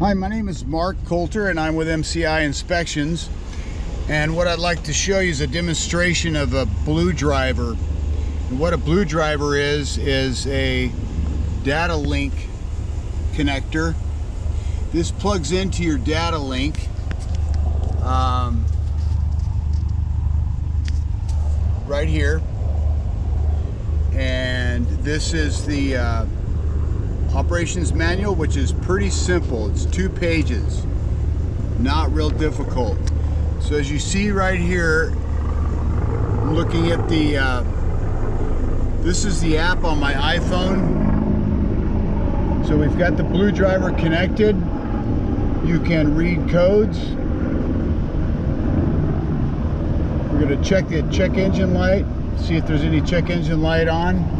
Hi, my name is Mark Coulter and I'm with MCI Inspections. And what I'd like to show you is a demonstration of a BlueDriver. And what a BlueDriver is, is a data link connector. This plugs into your data link. Um, right here. And this is the uh, operations manual, which is pretty simple. It's two pages, not real difficult. So as you see right here, I'm looking at the, uh, this is the app on my iPhone. So we've got the BlueDriver connected. You can read codes. We're gonna check the check engine light, see if there's any check engine light on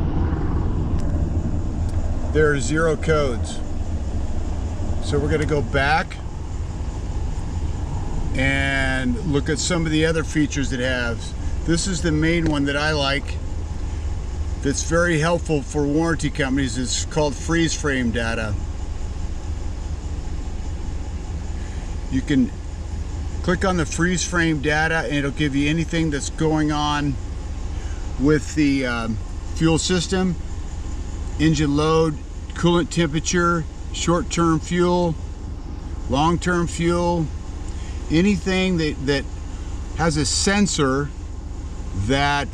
there are zero codes. So we're going to go back and look at some of the other features it has. This is the main one that I like that's very helpful for warranty companies. It's called freeze frame data. You can click on the freeze frame data and it'll give you anything that's going on with the um, fuel system engine load, coolant temperature, short-term fuel, long-term fuel, anything that, that has a sensor that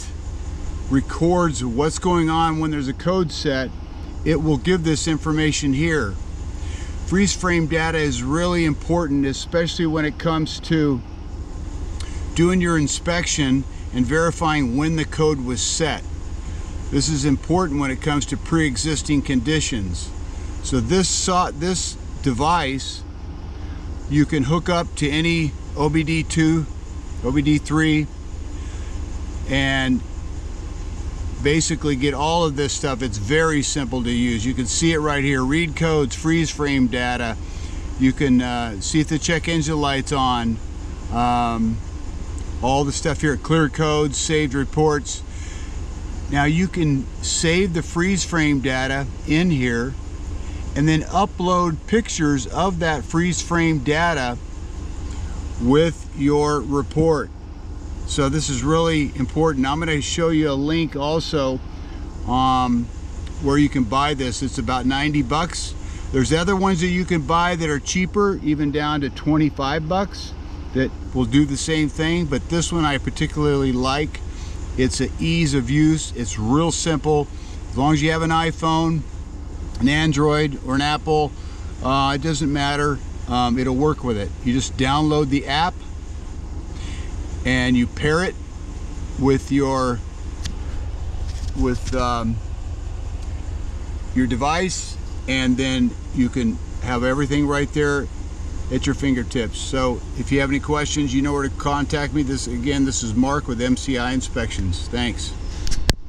records what's going on when there's a code set, it will give this information here. Freeze frame data is really important, especially when it comes to doing your inspection and verifying when the code was set. This is important when it comes to pre-existing conditions. So this, saw, this device, you can hook up to any OBD2, OBD3, and basically get all of this stuff. It's very simple to use. You can see it right here. Read codes, freeze frame data. You can uh, see if the check engine light's on. Um, all the stuff here, clear codes, saved reports. Now you can save the freeze frame data in here and then upload pictures of that freeze frame data with your report. So this is really important. I'm going to show you a link also um, where you can buy this. It's about 90 bucks. There's other ones that you can buy that are cheaper, even down to 25 bucks that will do the same thing. But this one I particularly like it's an ease of use. It's real simple. As long as you have an iPhone, an Android, or an Apple, uh, it doesn't matter. Um, it'll work with it. You just download the app and you pair it with your with um, your device and then you can have everything right there at your fingertips. So if you have any questions, you know where to contact me. This Again, this is Mark with MCI Inspections. Thanks.